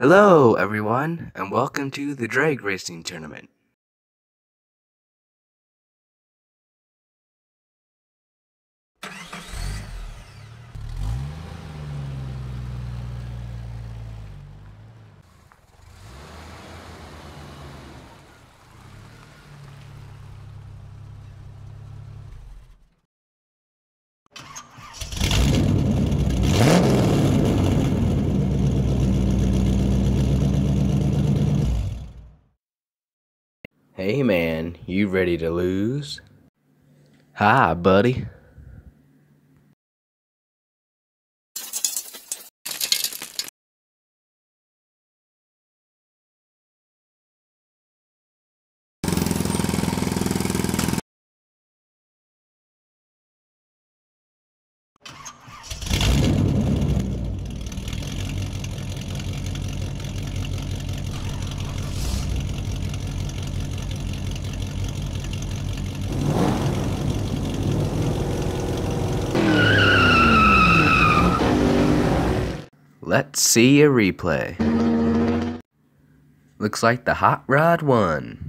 Hello, everyone, and welcome to the drag racing tournament. Hey man, you ready to lose? Hi, buddy. Let's see a replay. Looks like the hot rod won.